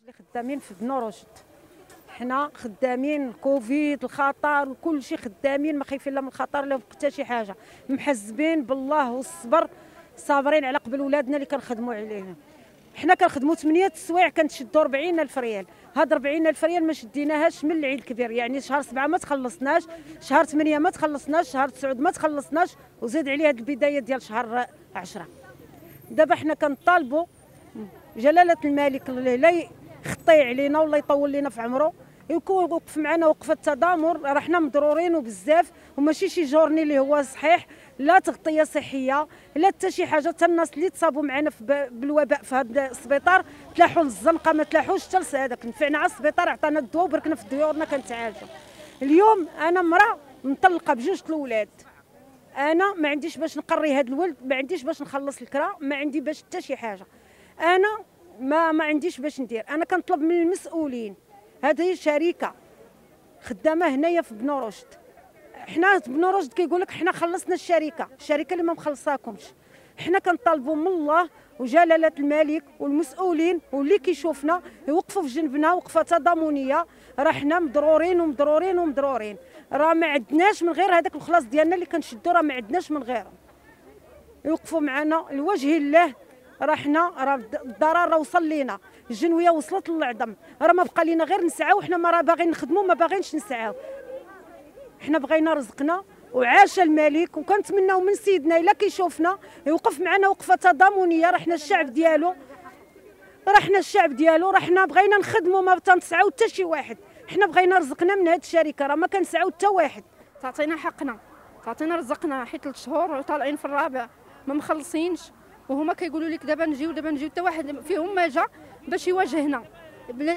اللي خدامين في بنو رشد. حنا خدامين كوفيد الخطر وكل شيء خدامين ما خايفين لا من الخطر لا حتى شي حاجة. محزبين بالله والصبر صابرين على قبل ولادنا اللي كنخدموا عليهم. حنا كنخدموا 8 السوايع كنشدوا 40 ألف ريال. هاد 40 ألف ريال ما شديناهاش من العيد الكبير. يعني شهر سبعة ما تخلصناش شهر 8 ما تخلصناش شهر 9 ما تخلصناش وزيد عليها هاد البداية ديال شهر 10 دابا حنا كنطالبوا جلالة الملك لا يخطي علينا ولا يطول لنا في عمره يكون وقف معنا وقفة تضامن راه حنا مضرورين وبزاف وماشي شي جورني اللي هو صحيح. لا تغطية صحية لا حتى شي حاجة. حتى الناس اللي تصابوا معنا بالوباء في هذا السبيطار تلاحوا للزنقه ما تلاحوش حتى هذاك نفعنا على السبيطار عطانا الدواء وبركنا في ديورنا كنتعالجوا اليوم أنا مراه مطلقة بجوج الأولاد. أنا ما عنديش باش نقري هذا الولد ما عنديش باش نخلص الكرا ما عندي باش حتى شي حاجة. أنا ما ما عنديش باش ندير. أنا كنطلب من المسؤولين. هذه شركة خدامة هنايا في بنو رشد. حنا بنو رشد كيقول لك حنا خلصنا الشركة. الشركة اللي ما مخلصاكمش. حنا كنطالبوا من الله وجلالة الملك والمسؤولين واللي كيشوفنا يوقفوا في جنبنا وقفة تضامنيه راه حنا مضرورين ومضرورين ومضرورين. راه ما عندناش من غير هذاك الخلاص ديالنا اللي كنشدوا راه ما عندناش من غيرهم يوقفوا معنا. لوجه الله راه حنا راه الضرر راه وصل لينا. الجنوية وصلت للعظم. راه ما بقى لينا غير نسعاو حنا ما راه باغيين نخدموا ما باغينش نسعاو. حنا بغينا رزقنا وعاش الملك وكنتمناو من سيدنا إلا كيشوفنا. يوقف معنا وقفة تضامنية. راه حنا الشعب ديالو. راه حنا الشعب ديالو. راه حنا بغينا نخدموا ما تنسعاو حتى شي واحد. حنا بغينا رزقنا من هذه الشركة راه ما كنسعاو حتى واحد. تعطينا حقنا تعطينا رزقنا حيت ثلاث شهور وطالعين في الرابع ما مخلصينش. وهما كيقولوا لك دابا نجيو دابا نجيو حتى واحد فيهم ما جا باش يواجهنا.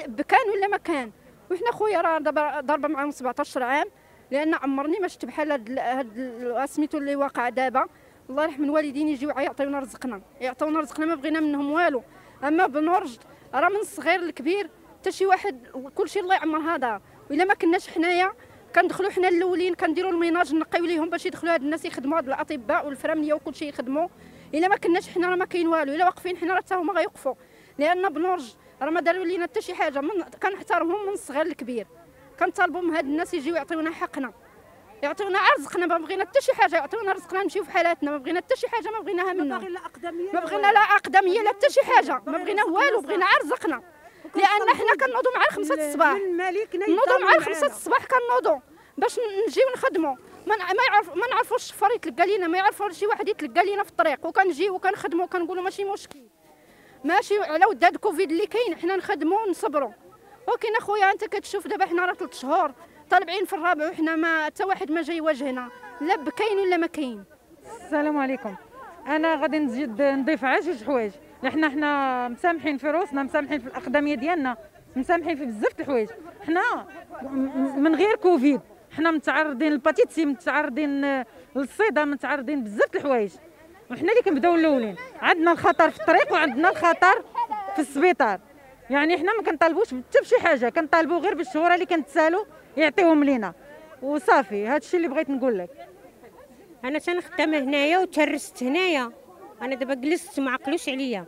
بكان ولا ما كان؟ وحنا خويا راه دابا ضربه معاهم 17 عام لأن عمرني ما شفت بحال هاد سميتو اللي واقع دابا. الله يرحم الوالدين يجيو يعطيونا رزقنا. يعطيونا رزقنا ما بغينا منهم والو. أما بنرجد راه من الصغير للكبير حتى شي واحد كلشي الله يعمر هذا. وإلا ما كناش حنايا كندخلوا حنا الأولين كنديروا الميناج نقيو ليهم باش يدخلوا هاد الناس يخدموا هاد الأطباء والفرامية وكلشي يخدموا إلا ما كناش حنا راه ما كاين والو. إلا واقفين حنا راه حتى هما غيوقفوا لأن بنرج راه ما داروا لينا حتى شي حاجة. من كنحترمهم من الصغير للكبير كنطالبوا من هاد الناس يجيو يعطيونا حقنا. يعطيونا رزقنا ما بغينا حتى شي حاجة. يعطيونا رزقنا نمشيو في حالاتنا. ما بغينا حتى شي حاجة ما بغيناها منهم ما بغينا لا أقدمية لا حتى شي حاجة. ما بغينا والو بغينا رزقنا لأن حنا كنوضوا مع الخمسة الصباح. نوضوا مع الخمسة الصباح كنوضوا. باش نجيو نخدموا. ما ما يعرف ما نعرفوش الشفار يتلقى لينا ما يعرفوا شي واحد يتلقى لينا في الطريق. وكنجيو وكنخدموا وكنقولوا ماشي مشكل. ماشي على ود هاد كوفيد اللي كاين حنا نخدموا ونصبروا. ولكن أخويا أنت كتشوف دابا حنا راه 3 شهور طالبين في الرابع وحنا ما حتى واحد ما جاي يواجهنا لا بكاين ولا ما كاين. السلام عليكم. أنا غادي نزيد نضيف على جوج حوايج. حنا حنا مسامحين في روسنا مسامحين في الأقدمية ديالنا مسامحين في بزاف الحوايج. حنا من غير كوفيد. حنا متعرضين للباتيتسي متعرضين للصيدا متعرضين بزاف الحوايج. وحنا اللي كنبداو الأولين. عندنا الخطر في الطريق وعندنا الخطر في السبيطار. يعني حنا ما كنطالبوش حتى بشي حاجة كنطالبوا غير بالشهورة اللي كنتسالوا يعطيهم لينا. وصافي هذا الشيء اللي بغيت نقول لك. أنا تنخدم هنايا وتهرست هنايا. أنا دابا جلست ما عقلوش عليا.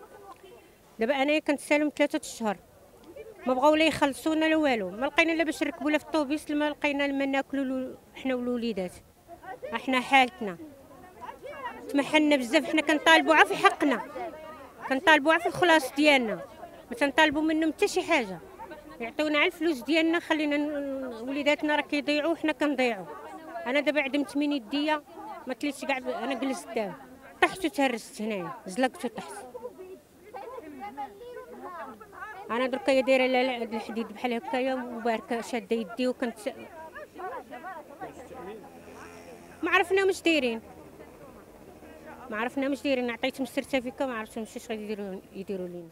دابا أنايا كنتسالم ثلاثة اشهر ما بغاو لا يخلصونا لا والو. ما لقينا لا باش نركبوا لا في الطوبيس ما لقينا ما ناكلوا حنا والوليدات إحنا حالتنا. تمحنا بزاف. حنا كنطالبوا في حقنا. كنطالبوا في الخلاص ديالنا. ما تنطالبوا منهم حتى شي حاجة. يعطيونا على الفلوس ديالنا خلينا وليداتنا راه كيضيعوا وحنا كنضيعوا أنا دابا عدمت من يديا ما كليتش كاع أنا جلست دابا. طحت وتهرست هنايا زلقت وطحت. أنا دركا دايره الحديد بحال هكايا مباركه شادة يدي وكنت ما عرفنا مش دايرين. ما عرفنا مش دايرين عطيتهم السيرتيفيكا ما عرفتهمش اش غادي يديروا يديروا لينا